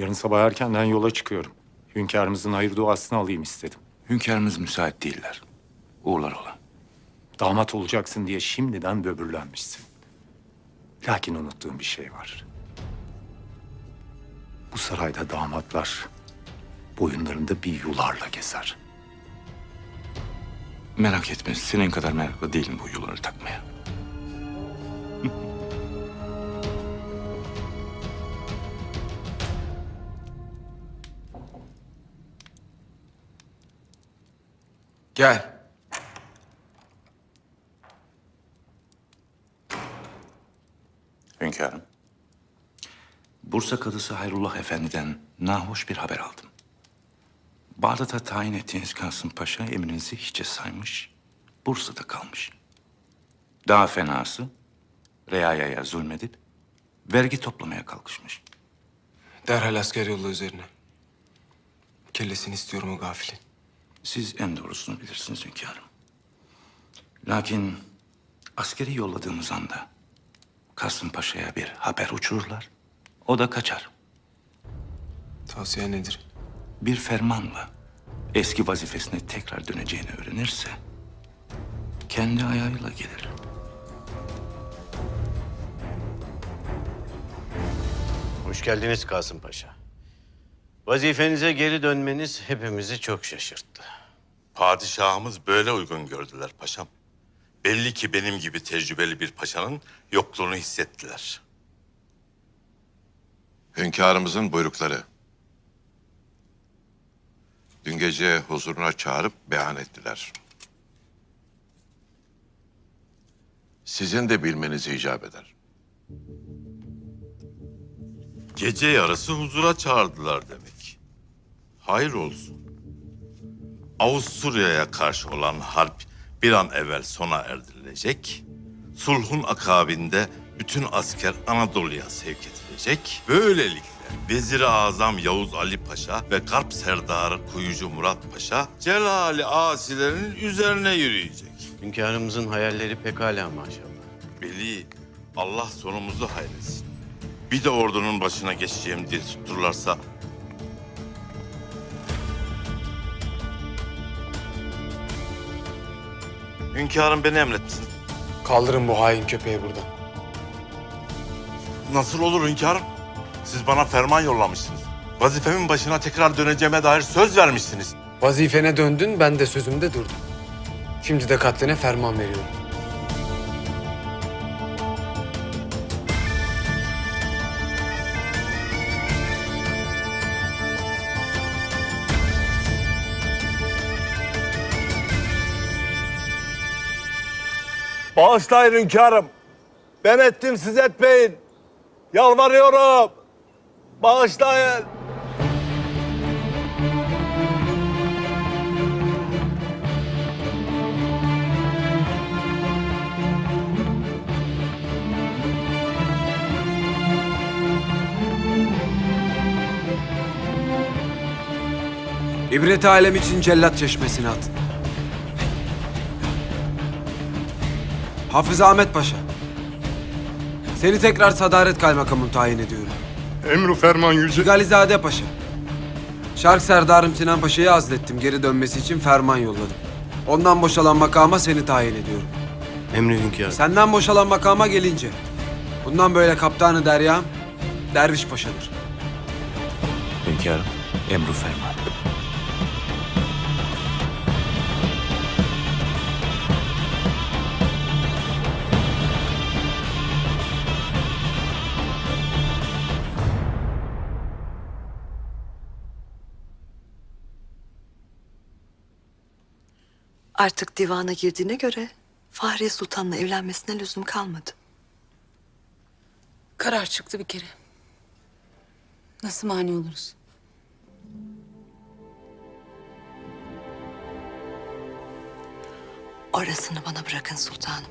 Yarın sabah erkenden yola çıkıyorum. Hünkârımızın hayır duasını alayım istedim. Hünkârımız müsait değiller. Uğurlar ola. Damat olacaksın diye şimdiden böbürlenmişsin. Lakin unuttuğum bir şey var. Bu sarayda damatlar boyunlarında bir yularla gezer. Merak etme, senin kadar meraklı değilim bu yuları takmaya. Gel. Hünkârım. Bursa Kadısı Hayrullah Efendi'den nahoş bir haber aldım. Bağdat'a tayin ettiğiniz Kasım Paşa emrinizi hiçe saymış, Bursa'da kalmış. Daha fenası, reayaya zulmedip vergi toplamaya kalkışmış. Derhal asker yolla üzerine. Kellesini istiyorum o gafilin. Siz en doğrusunu bilirsiniz hünkârım. Lakin askeri yolladığımız anda Kasım Paşa'ya bir haber uçururlar. O da kaçar. Tavsiye nedir? Bir fermanla eski vazifesine tekrar döneceğini öğrenirse kendi ayağıyla gelir. Hoş geldiniz Kasım Paşa. Vazifenize geri dönmeniz hepimizi çok şaşırttı. Padişahımız böyle uygun gördüler paşam. Belli ki benim gibi tecrübeli bir paşanın yokluğunu hissettiler. Hünkârımızın buyrukları. Dün gece huzuruna çağırıp beyan ettiler. Sizin de bilmenizi icap eder. Gece yarısı huzura çağırdılar demek. Hayır olsun. Avusturya'ya karşı olan harp bir an evvel sona erdirilecek. Sulhun akabinde bütün asker Anadolu'ya sevk edilecek. Böylelikle Vezir-i Azam Yavuz Ali Paşa ve Garp Serdarı Kuyucu Murat Paşa Celali asilerin üzerine yürüyecek. Hünkârımızın hayalleri pekala maşallah. Veli, Allah sonumuzu hayretsin. Bir de ordunun başına geçeceğim diye tuttururlarsa... Hünkârım beni emretsin. Kaldırın bu hain köpeği buradan. Nasıl olur hünkârım? Siz bana ferman yollamışsınız. Vazifemin başına tekrar döneceğime dair söz vermişsiniz. Vazifene döndün, ben de sözümde durdum. Şimdi de katline ferman veriyorum. Bağışlayın hünkârım. Ben ettim siz etmeyin. Yalvarıyorum. Bağışlayın. İbret alem için cellat çeşmesine atın. Hafız Ahmet Paşa. Seni tekrar Sadaret Kaymakamım tayin ediyorum. Emru ferman yüce... Galizade Paşa. Şark Serdarım Sinan Paşa'yı azlettim. Geri dönmesi için ferman yolladım. Ondan boşalan makama seni tayin ediyorum. Emri hünkârım. Senden boşalan makama gelince... Bundan böyle kaptanı deryam Derviş Paşa'dır. Hünkârım, emru ferman. Artık divana girdiğine göre Fahriye Sultan'la evlenmesine lüzum kalmadı. Karar çıktı bir kere. Nasıl mani oluruz? Orasını bana bırakın sultanım.